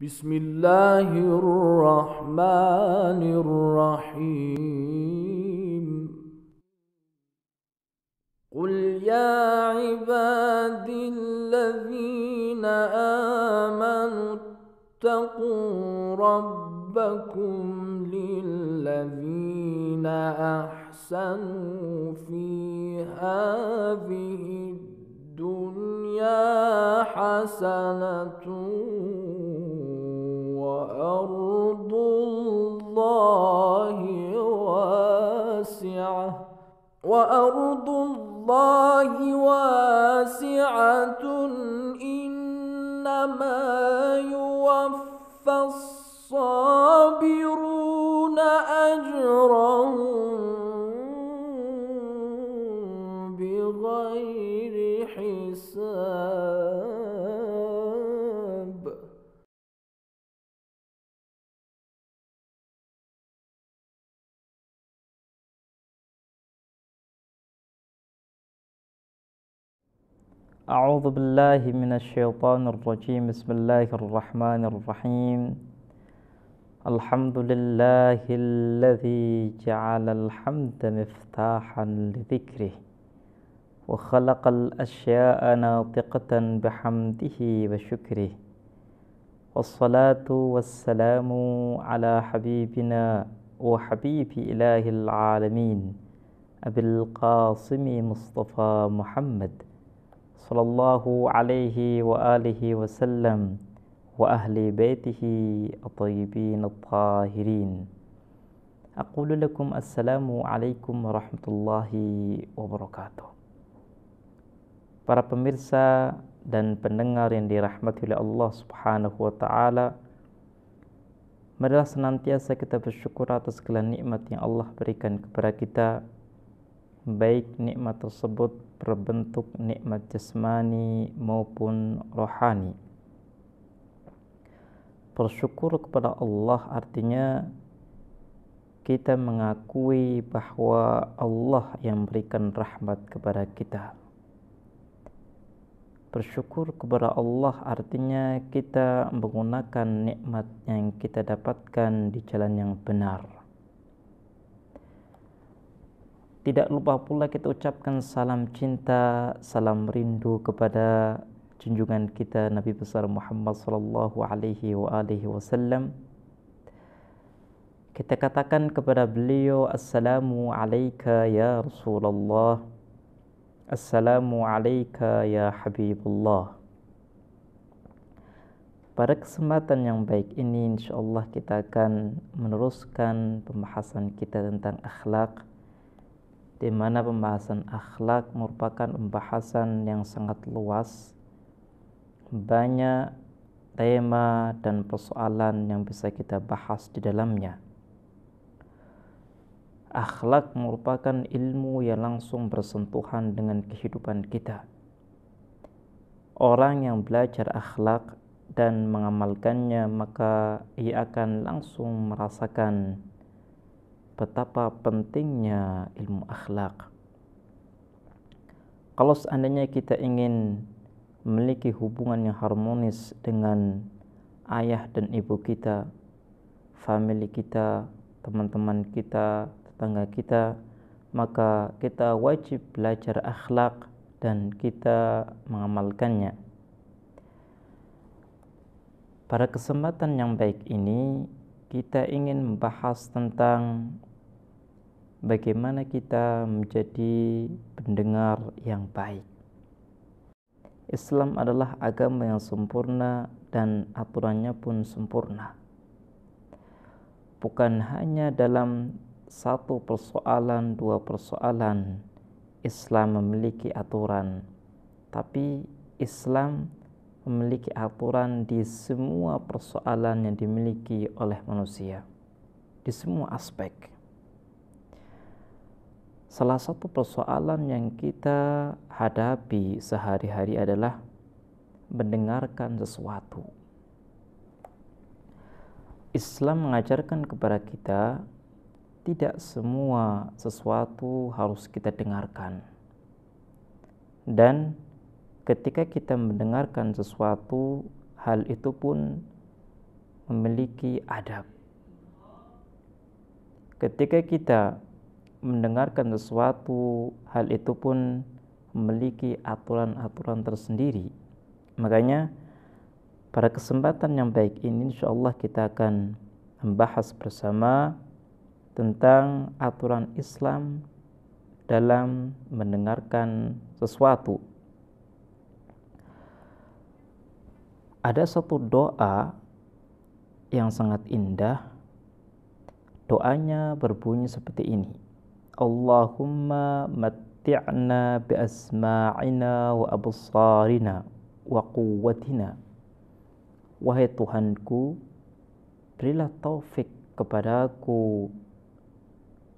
بسم الله الرحمن الرحيم. قل يا عبادي الذين آمنوا اتقوا ربكم للذين أحسنوا في هذه الدنيا حسنة وأرض الله واسعة إنما يوفى الصابرون أعوذ بالله من الشيطان الرجيم. بسم الله الرحمن الرحيم. الحمد لله الذي جعل الحمد مفتاحا لذكره وخلق الأشياء ناطقة بحمده وشكره والصلاة والسلام على حبيبنا وحبيب إله العالمين أبي القاسم مصطفى محمد. sallallahu alaihi wa alihi wasallam wa ahli baitihi at-tayyibin at-tahirin. Aqulu lakum assalamu alaikum warahmatullahi wabarakatuh. Para pemirsa dan pendengar yang dirahmati oleh Allah Subhanahu wa taala, marilah senantiasa kita bersyukur atas segala nikmat yang Allah berikan kepada kita baik nikmat tersebut berbentuk nikmat jasmani maupun rohani. Bersyukur kepada Allah artinya kita mengakui bahwa Allah yang memberikan rahmat kepada kita. Bersyukur kepada Allah artinya kita menggunakan nikmat yang kita dapatkan di jalan yang benar. Tidak lupa pula kita ucapkan salam cinta, salam rindu kepada junjungan kita Nabi besar Muhammad sallallahu alaihi wa alihi wasallam. Kita katakan kepada beliau assalamu alayka ya Rasulullah. Assalamu alayka ya Habibullah. Pada kesempatan yang baik ini insyaallah kita akan meneruskan pembahasan kita tentang akhlak di mana pembahasan akhlak merupakan pembahasan yang sangat luas, banyak tema dan persoalan yang bisa kita bahas di dalamnya. Akhlak merupakan ilmu yang langsung bersentuhan dengan kehidupan kita. Orang yang belajar akhlak dan mengamalkannya, maka ia akan langsung merasakan betapa pentingnya ilmu akhlak. Kalau seandainya kita ingin memiliki hubungan yang harmonis dengan ayah dan ibu kita, family kita, teman-teman kita, tetangga kita, maka kita wajib belajar akhlak dan kita mengamalkannya. Pada kesempatan yang baik ini, kita ingin membahas tentang bagaimana kita menjadi pendengar yang baik. Islam adalah agama yang sempurna dan aturannya pun sempurna. Bukan hanya dalam satu persoalan, dua persoalan Islam memiliki aturan, tapi Islam memiliki aturan di semua persoalan yang dimiliki oleh manusia, di semua aspek. Salah satu persoalan yang kita hadapi sehari-hari adalah mendengarkan sesuatu. Islam mengajarkan kepada kita tidak semua sesuatu harus kita dengarkan. Dan ketika kita mendengarkan sesuatu, hal itu pun memiliki adab. Ketika kita mendengarkan sesuatu, hal itu pun memiliki aturan-aturan tersendiri. Makanya pada kesempatan yang baik ini insya Allah kita akan membahas bersama tentang aturan Islam dalam mendengarkan sesuatu. Ada satu doa yang sangat indah. Doanya berbunyi seperti ini. Allahumma matti'na bi asma'ina wa absarina wa quwwatina. Wahai Tuhanku, berilah taufik kepadaku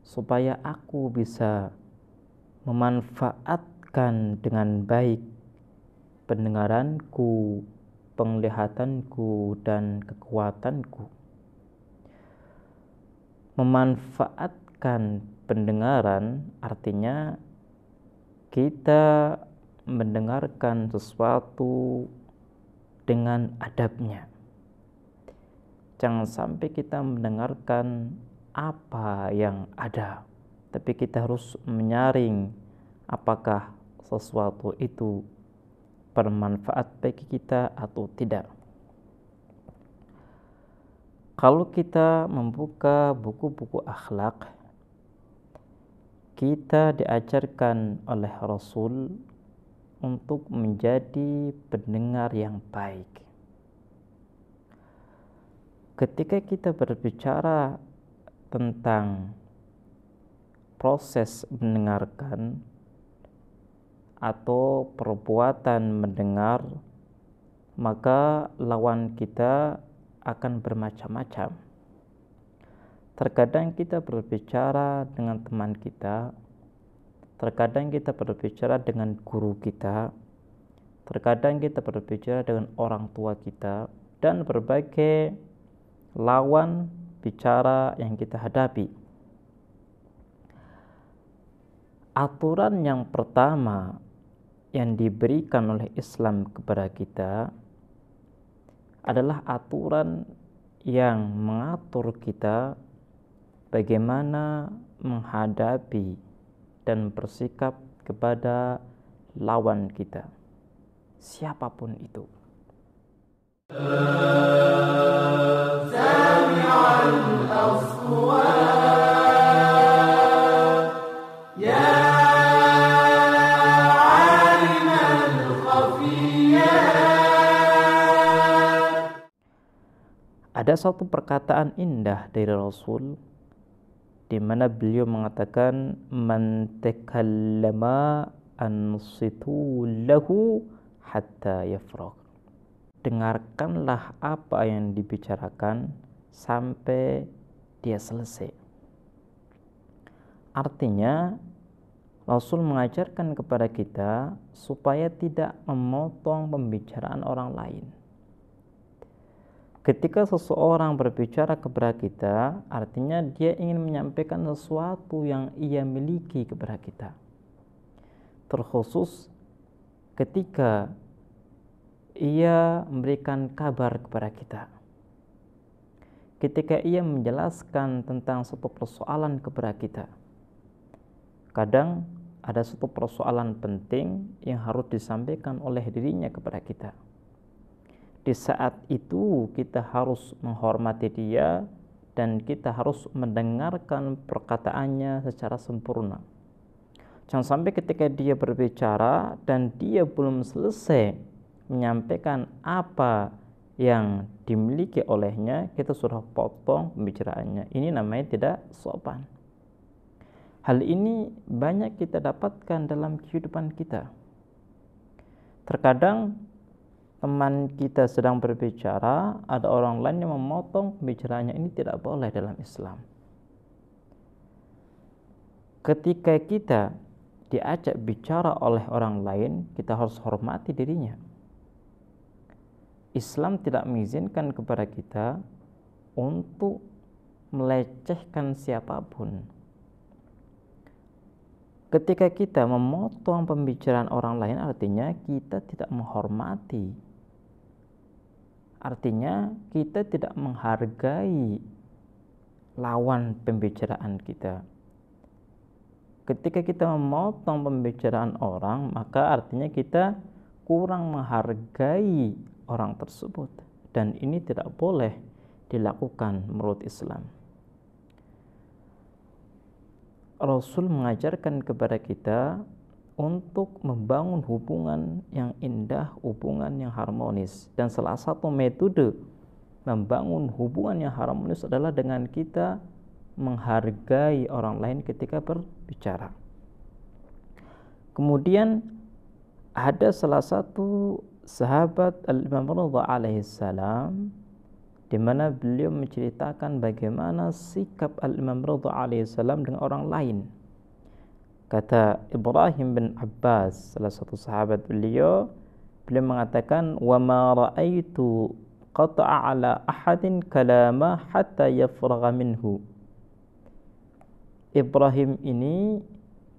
supaya aku bisa memanfaatkan dengan baik pendengaranku, penglihatanku dan kekuatanku. Memanfaatkan pendengaran artinya kita mendengarkan sesuatu dengan adabnya. Jangan sampai kita mendengarkan apa yang ada, tapi kita harus menyaring apakah sesuatu itu bermanfaat bagi kita atau tidak. Kalau kita membuka buku-buku akhlak, kita diajarkan oleh Rasul untuk menjadi pendengar yang baik. Ketika kita berbicara tentang proses mendengarkan, atau perbuatan mendengar, maka lawan kita akan bermacam-macam. Terkadang kita berbicara dengan teman kita, terkadang kita berbicara dengan guru kita, terkadang kita berbicara dengan orang tua kita, dan berbagai lawan bicara yang kita hadapi. Aturan yang pertama yang diberikan oleh Islam kepada kita adalah aturan yang mengatur kita bagaimana menghadapi dan bersikap kepada lawan kita. Siapa pun itu. Ada satu perkataan indah dari Rasul di mana beliau mengatakan man takallama ansitu lahu hatta yafraq. Dengarkanlah apa yang dibicarakan sampai dia selesai. Artinya Rasul mengajarkan kepada kita supaya tidak memotong pembicaraan orang lain Ketika seseorang berbicara kepada kita, artinya dia ingin menyampaikan sesuatu yang ia miliki kepada kita. Terkhusus ketika ia memberikan kabar kepada kita. Ketika ia menjelaskan tentang satu persoalan kepada kita. Kadang ada satu persoalan penting yang harus disampaikan oleh dirinya kepada kita di saat itu kita harus menghormati dia dan kita harus mendengarkan perkataannya secara sempurna. Jangan sampai ketika dia berbicara dan dia belum selesai menyampaikan apa yang dimiliki olehnya, kita sudah potong pembicaraannya. Ini namanya tidak sopan. Hal ini banyak kita dapatkan dalam kehidupan kita. Terkadang teman kita sedang berbicara, ada orang lain yang memotong pembicaraannya. Ini tidak boleh dalam Islam. Ketika kita diajak bicara oleh orang lain, kita harus hormati dirinya. Islam tidak mengizinkan kepada kita untuk melecehkan siapa pun. Ketika kita memotong pembicaraan orang lain, artinya kita tidak menghormati Artinya kita tidak menghargai lawan pembicaraan kita. Ketika kita memotong pembicaraan orang, maka artinya kita kurang menghargai orang tersebut dan ini tidak boleh dilakukan menurut Islam. Rasul mengajarkan kepada kita untuk membangun hubungan yang indah, hubungan yang harmonis. Dan salah satu metode membangun hubungan yang harmonis adalah dengan kita menghargai orang lain ketika berbicara. Kemudian ada salah satu sahabat Al-Imam Ridha alaihi salam di mana beliau menceritakan bagaimana sikap Al-Imam Ridha alaihi salam dengan orang lain. Kata Ibrahim bin Abbas, salah satu sahabat beliau, beliau mengatakan, "Wa ma ra'aitu qata'a ala ahadin kalama hatta yafragha minhu." Ibrahim ini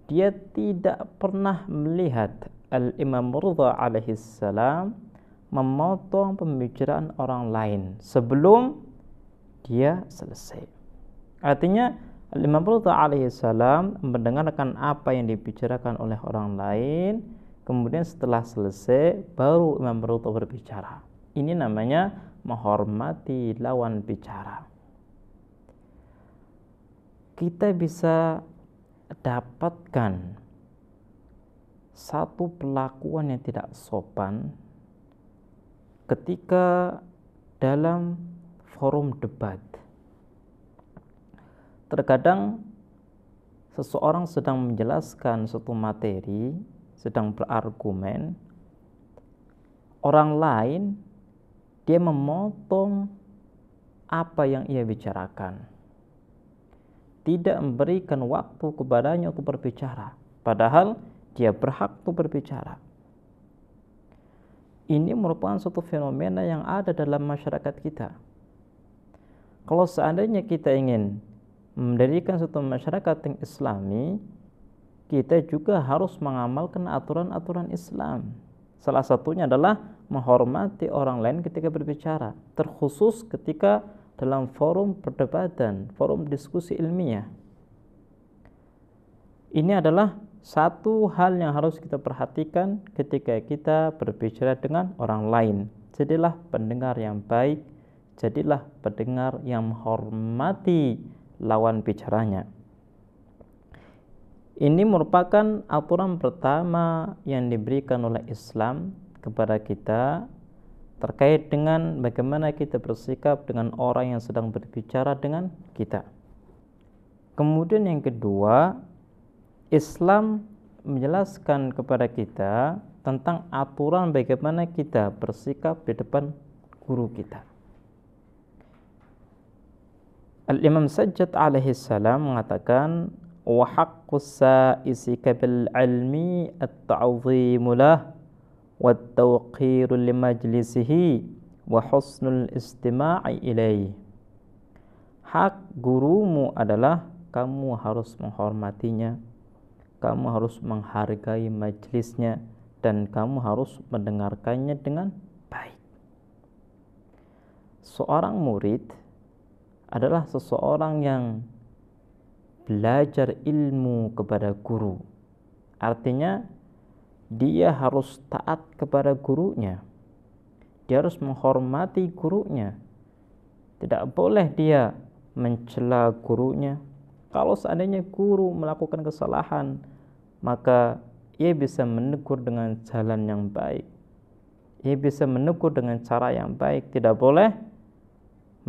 dia tidak pernah melihat Al-Imam Ridha alaihi salam memotong pembicaraan orang lain sebelum dia selesai. Artinya Imam Ridha alaihi salam mendengarkan apa yang dibicarakan oleh orang lain, kemudian setelah selesai baru Imam Ridha berbicara. Ini namanya menghormati lawan bicara. Kita bisa dapatkan satu pelakuan yang tidak sopan ketika dalam forum debat Terkadang seseorang sedang menjelaskan suatu materi, sedang berargumen, orang lain dia memotong apa yang ia bicarakan. Tidak memberikan waktu kepadanya untuk berbicara, padahal dia berhak untuk berbicara. Ini merupakan suatu fenomena yang ada dalam masyarakat kita. Kalau seandainya kita ingin mendirikan suatu masyarakat yang islami, kita juga harus mengamalkan aturan-aturan Islam. Salah satunya adalah menghormati orang lain ketika berbicara, terkhusus ketika dalam forum perdebatan, forum diskusi ilmiah. Ini adalah satu hal yang harus kita perhatikan ketika kita berbicara dengan orang lain. Jadilah pendengar yang baik, jadilah pendengar yang menghormati lawan bicaranya. Ini merupakan aturan pertama yang diberikan oleh Islam kepada kita terkait dengan bagaimana kita bersikap dengan orang yang sedang berbicara dengan kita. Kemudian yang kedua, Islam menjelaskan kepada kita tentang aturan bagaimana kita bersikap di depan guru kita. Al-Imam Sajjad alaihi salam mengatakan wa haqqus sa'isika bil ilmi at-ta'zimu lah wa tawqiru li majlisihi wa husnul istima'i ilaih. Hak gurumu adalah kamu harus menghormatinya, kamu harus menghargai majlisnya dan kamu harus mendengarkannya dengan baik. Seorang murid adalah seseorang yang belajar ilmu kepada guru. Artinya dia harus taat kepada gurunya. Dia harus menghormati gurunya. Tidak boleh dia mencela gurunya. Kalau seandainya guru melakukan kesalahan, maka ia bisa menegur dengan jalan yang baik. Ia bisa menegur dengan cara yang baik. Tidak boleh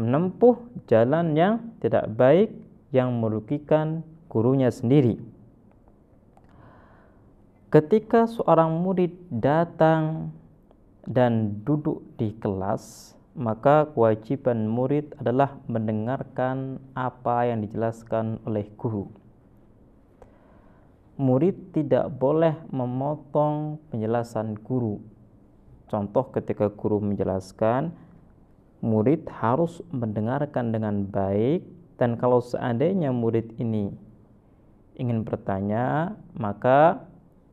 menempuh jalan yang tidak baik yang merugikan gurunya sendiri. Ketika seorang murid datang dan duduk di kelas, maka kewajiban murid adalah mendengarkan apa yang dijelaskan oleh guru. Murid tidak boleh memotong penjelasan guru. Contoh ketika guru menjelaskan, murid harus mendengarkan dengan baik dan kalau seandainya murid ini ingin bertanya maka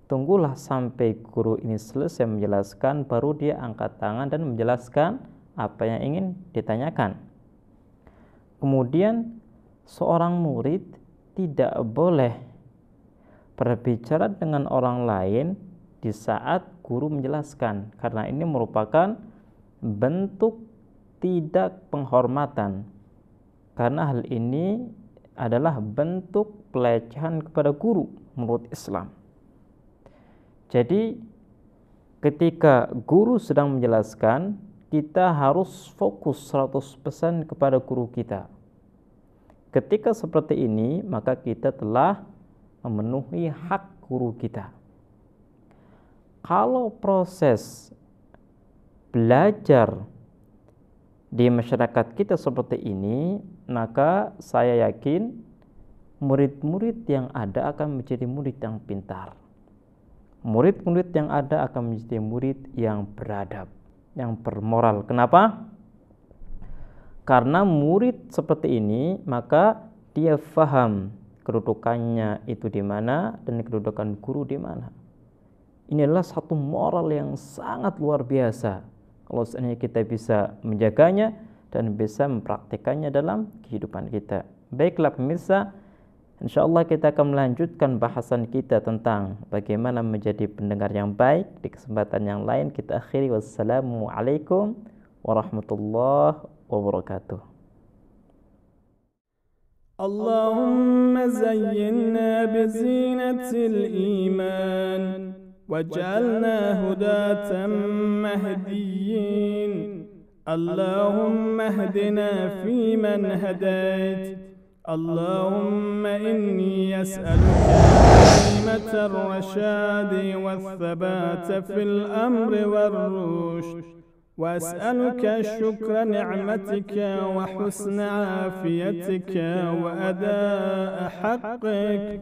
tunggulah sampai guru ini selesai menjelaskan baru dia angkat tangan dan menjelaskan apa yang ingin ditanyakan. Kemudian seorang murid tidak boleh berbicara dengan orang lain di saat guru menjelaskan karena ini merupakan bentuk tidak penghormatan karena hal ini adalah bentuk pelecehan kepada guru menurut Islam. Jadi ketika guru sedang menjelaskan kita harus fokus 100% kepada guru kita. Ketika seperti ini, maka kita telah memenuhi hak guru kita. Kalau proses belajar di masyarakat kita seperti ini, maka saya yakin murid-murid yang ada akan menjadi murid yang pintar. Murid-murid yang ada akan menjadi murid yang beradab yang bermoral. Kenapa? Karena murid seperti ini, maka dia faham kedudukannya itu di mana dan kedudukan guru di mana. Ini adalah satu moral yang sangat luar biasa Kalau seandainya kita bisa menjaganya dan bisa mempraktikannya dalam kehidupan kita. Baiklah pemirsa, Insya Allah kita akan melanjutkan bahasan kita tentang bagaimana menjadi pendengar yang baik di kesempatan yang lain. Kita akhiri wassalamualaikum warahmatullahi wabarakatuh. اللهم زينا بزينة الإيمان واجعلنا هداة مهديين. اللهم اهدنا فيمن هديت. اللهم إني أسألك كلمة الرشاد والثبات في الأمر والرشد. وأسألك شكر نعمتك وحسن عافيتك وأداء حقك.